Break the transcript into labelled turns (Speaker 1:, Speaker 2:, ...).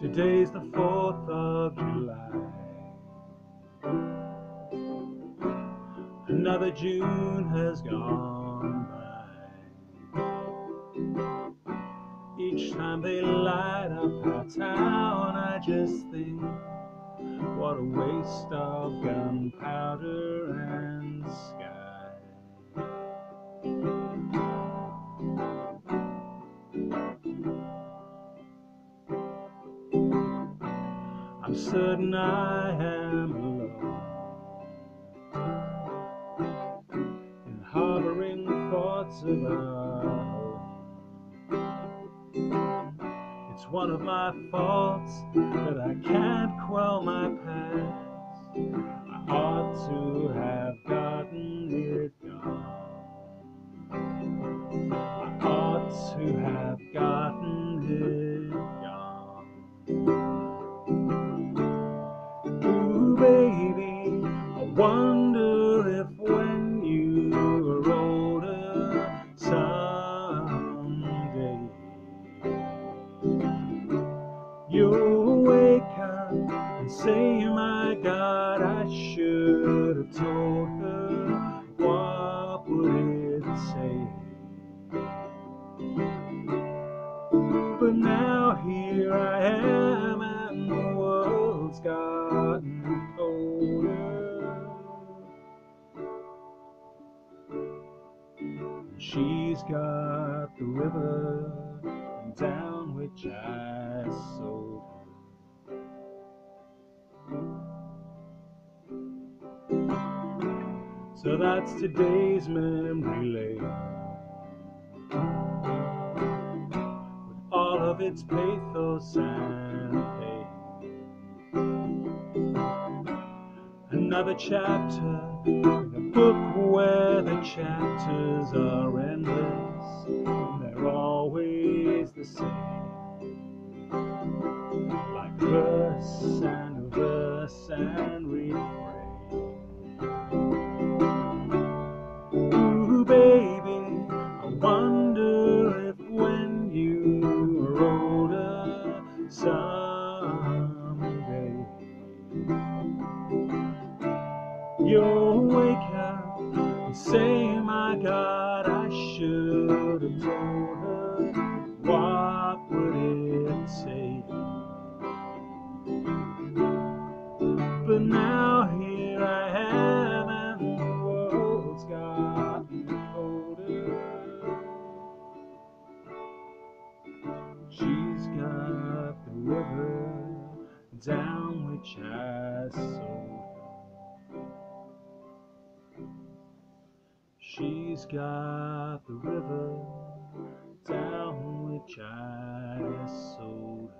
Speaker 1: Today's the 4th of July. Another June has gone by. Each time they light up our town, I just think, what a waste of gunpowder certain I am alone in harboring thoughts home. It's one of my faults that I can't quell my past. Should have told her. What would it say? But now here I am, and the world's gotten colder. She's got the river down which I sold So that's today's memory lane. With all of its pathos and pain. Another chapter in a book where the chapters are endless. They're always the same. Like verse and verse and you'll wake up and say, My God, I should have told her. Which I. She's got the river down which I sold